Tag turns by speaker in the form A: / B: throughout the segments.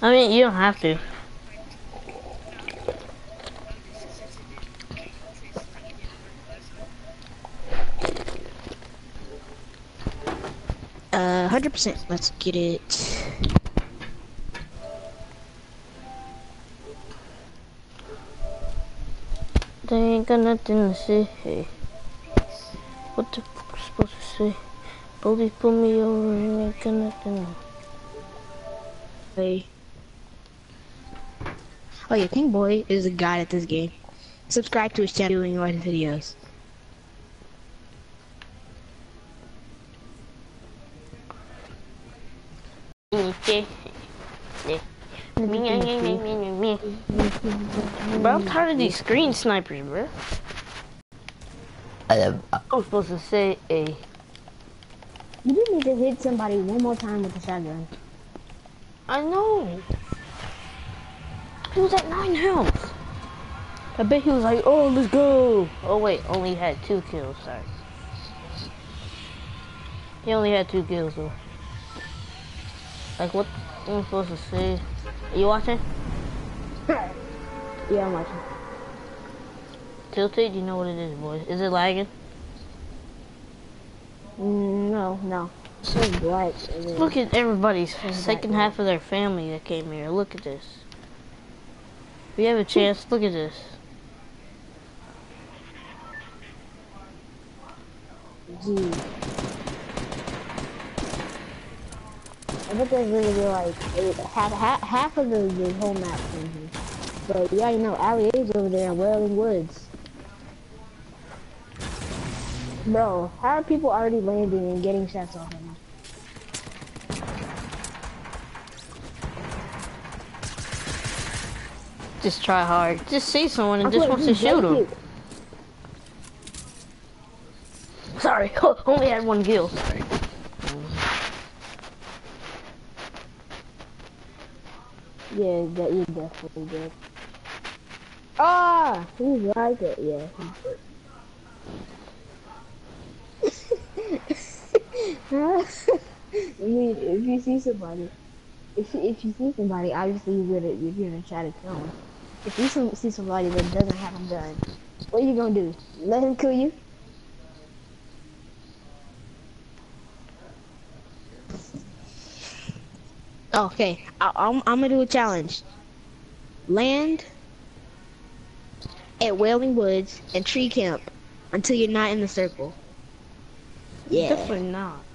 A: I mean, you don't have to.
B: Uh, hundred percent. Let's get it.
A: They ain't got nothing to say. What the fuck supposed to say? Police pull me over and ain't got nothing.
B: Hey. Oh yeah, King Boy is a god at this game. Subscribe to his channel and watch his videos.
A: Okay. Bro, I'm tired of these screen snipers, bro. Uh, I was supposed to say a.
C: You just need to hit somebody one more time with the shotgun.
A: I know. He was at nine health. I bet he was like, oh, let's go. Oh, wait, only had two kills, sorry. He only had two kills, though. Like, what am I supposed to say? Are you watching?
C: Yeah, I'm watching.
A: Tilted, you know what it is, boys. Is it lagging?
C: Mm, no, no. So bright.
A: Look at everybody's second half of their family that came here. Look at this. You have a chance, look at this.
C: Gee. I bet there's gonna be like half, half, of the, the whole map in here. But you already know Alley A's over there in Wailing Woods. Bro, how are people already landing and getting shots off of
A: Just try hard. Just see someone and
C: I'm
A: just wants to shoot them. Sorry, only had one kill. Sorry.
C: Yeah, that you definitely did. Ah, he's right there. Yeah. I mean, if you see somebody, if you, if you see somebody, obviously you're gonna you're gonna try to kill him. If you see somebody that doesn't have a gun, what are you gonna do? Let him kill you?
B: Okay, I, I'm I'm gonna do a challenge. Land at Wailing Woods and Tree Camp until you're not in the circle. Yeah,
A: Definitely not.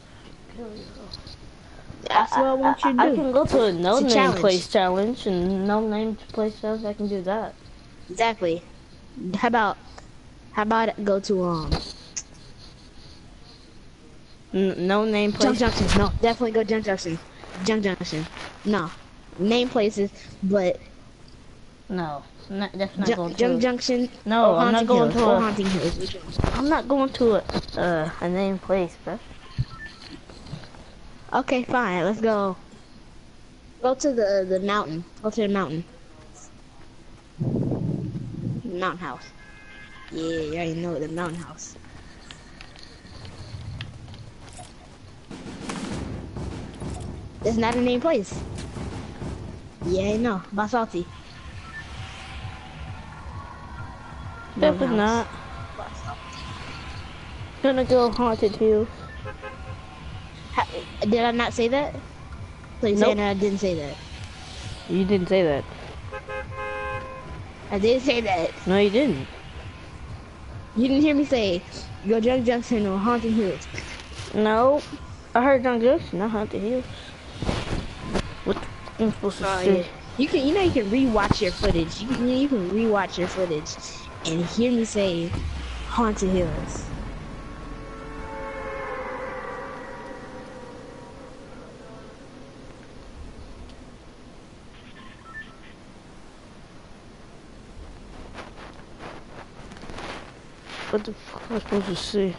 B: That's what I want you to do.
A: I can go to a no
B: a
A: name
B: challenge.
A: place challenge and no name place challenge. I can do that.
B: Exactly. How about how about go to um
A: N no name
B: Junk
A: place.
B: Junction? No, definitely go Junk Junction. Junk Junction. No, name places, but
A: No, not, that's not
B: Junk,
A: going to.
B: Junk. Junction.
A: No, I'm not going
B: Hills,
A: to a-
B: Haunting Hills.
A: I'm not going to a uh, a name place, bro.
B: Okay, fine. Let's go. Go to the the mountain. Go to the mountain. Mountain house. Yeah, you already know the mountain house. It's not a name place. Yeah, I know. Basalti.
A: Definitely not. Gonna go haunted hills.
B: Did I not say that? Please
A: Nope.
B: say that I didn't say that.
A: You didn't say that.
B: I did say that.
A: No, you didn't.
B: You didn't hear me say go Junk Junction or Haunted Hills.
A: No, I heard John Junction, not haunted hills. What am I supposed to
B: Oh,
A: say?
B: yeah. You can, you know, you can rewatch your footage. You can, you can rewatch your footage and hear me say Haunted Hills.
A: What the fuck am I supposed to say?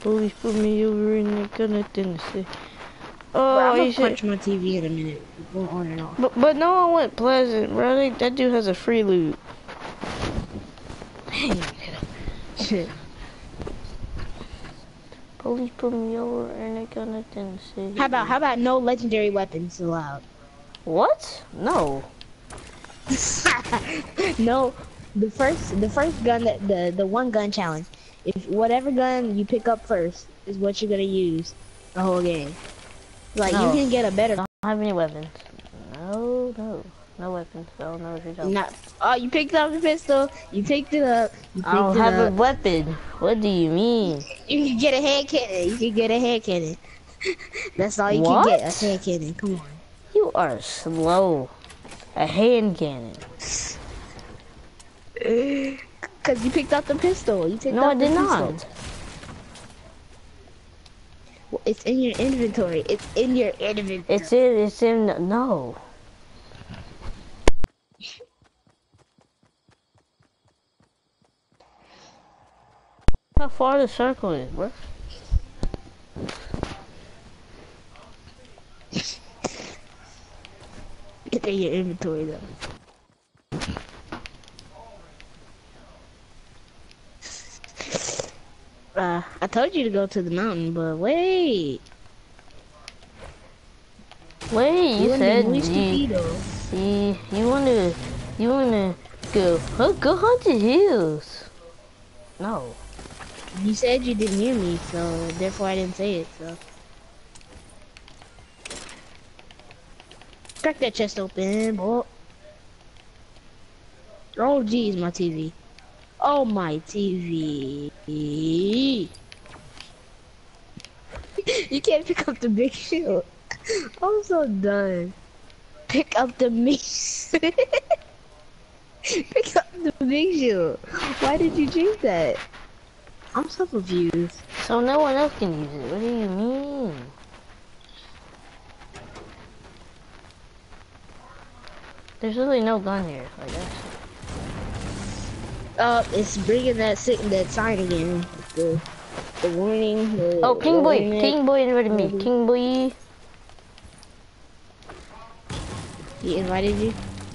A: Police put me over and they got nothing to say.
B: Oh, bro,
A: Oh,
B: I'm
A: you
B: gonna punch my TV in a minute. Go on and off.
A: But but no one went pleasant, bro. They- That dude has a free loot. Dang. Police put me over and they got nothing to say.
B: How about how about no legendary weapons allowed?
A: What? No.
B: no, the first the first gun that the the one gun challenge. If whatever gun you pick up first is what you're gonna use the whole game. Like
A: No.
B: you can get a better.
A: I don't have any weapons. No, no. No weapons. I don't know what you're talking
B: Not. Oh, you picked up the pistol. You picked it up. You picked
A: I don't have a weapon. What do you mean?
B: You can get a hand cannon. You can get a hand cannon. That's all you
A: What?
B: can get. A hand cannon. Come on.
A: You are slow. A hand cannon.
B: Cause you picked up the pistol. You picked
A: No, I did
B: pistol.
A: not.
B: Well, It's in your inventory. It's in your inventory.
A: It's in, it's in, no. How far the circle is, bro?
B: It's in your inventory though. Uh, I told you to go to the mountain, but wait.
A: Wait, you said you,
B: stupido.
A: you, you wanna, you wanna go, huh, go hunt the hills. No.
B: You said you didn't hear me, so therefore I didn't say it. So crack that chest open, boy. Oh, geez, my TV. Oh, my TV. You can't pick up the big shield. I'm so done. Pick up the mace. pick up the big shield. Why did you change that? I'm so confused.
A: So no one else can use it. What do you mean? There's really no gun here, I guess.
B: Uh, it's bringing that that sign again. The the warning. The,
A: Oh, King Boy! King Boy invited me. King Boy!
B: He invited you.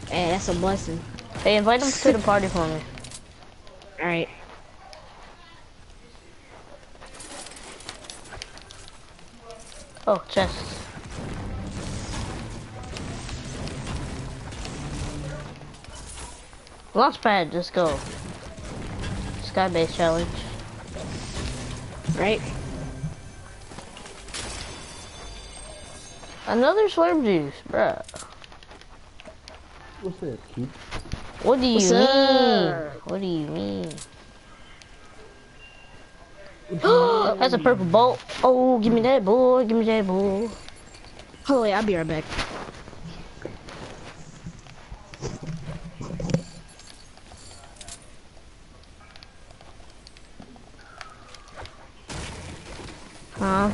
B: Hey, that's a blessing.
A: Hey, invite him to the party for me.
B: All right.
A: Oh, chest. Launchpad, let's go. Skybase challenge.
B: Right.
A: Another slurp juice, bruh.
D: What's that, kid?
A: What do you
B: What's
A: mean?
B: up?
A: What do you mean? That's a purple bolt. Oh, give me that boy. Give me that boy.
B: Hold on, I'll be right back.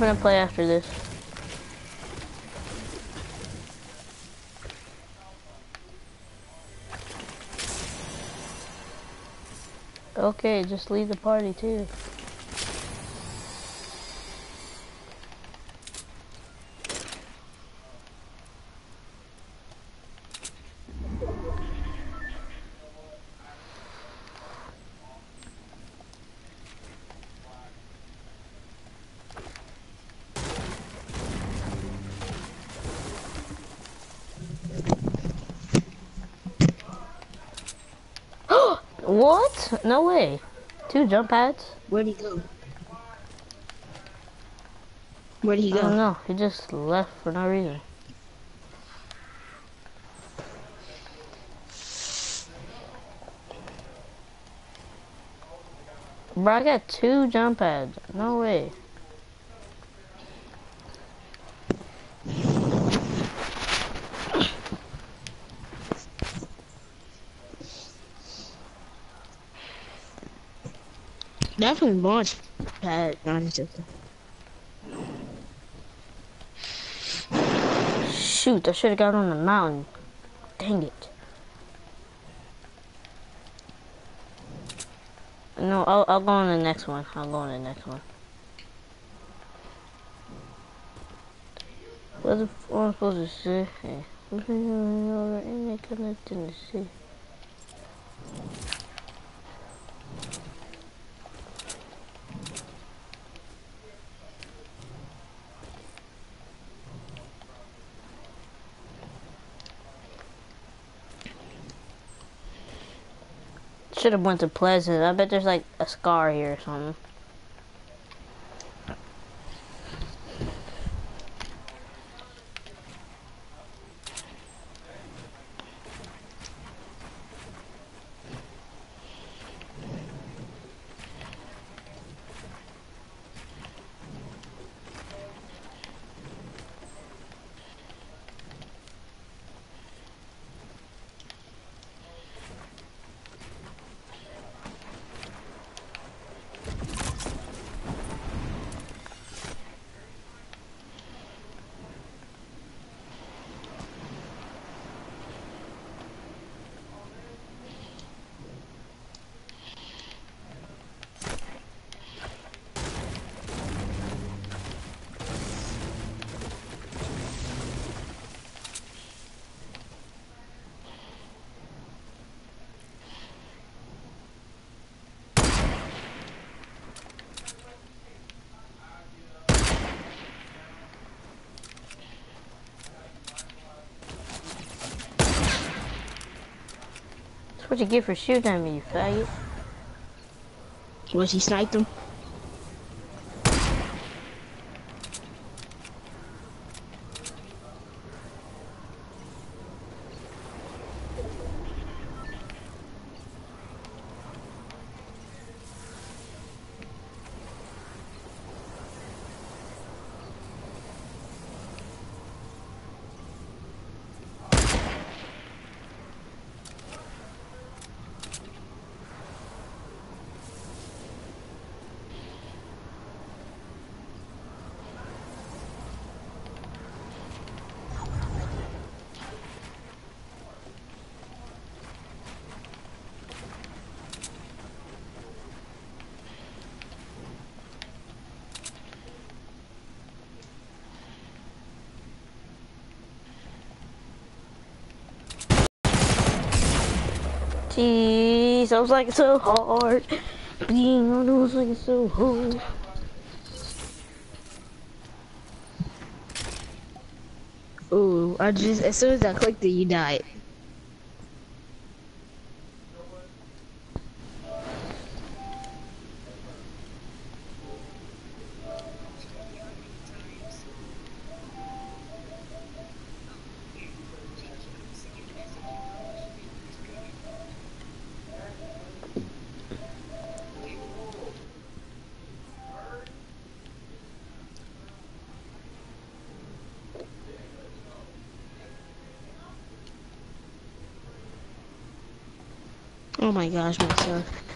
A: Gonna play after this. Okay, just leave the party too. What? No way. Two jump pads?
B: Where'd he go? Where'd he go?
A: I don't know. He just left for no reason. Bro, I got two jump pads. No way.
B: Definitely launch pad. No, I'm joking.
A: Shoot, I should have got on the mountain. Dang it. No, I'll, I'll go on the next one. I'll go on the next one. What the am I supposed to say? Hey. Ain't got nothing to say. Should have went to Pleasant. I bet there's like a scar here or something. That's what you get for shooting at me, you faggot.
B: Was he sniped him?
A: Jeez, I was like so hard. Being on those like so hard.
B: Ooh, I just as soon as I clicked it, you died. Oh my gosh, myself.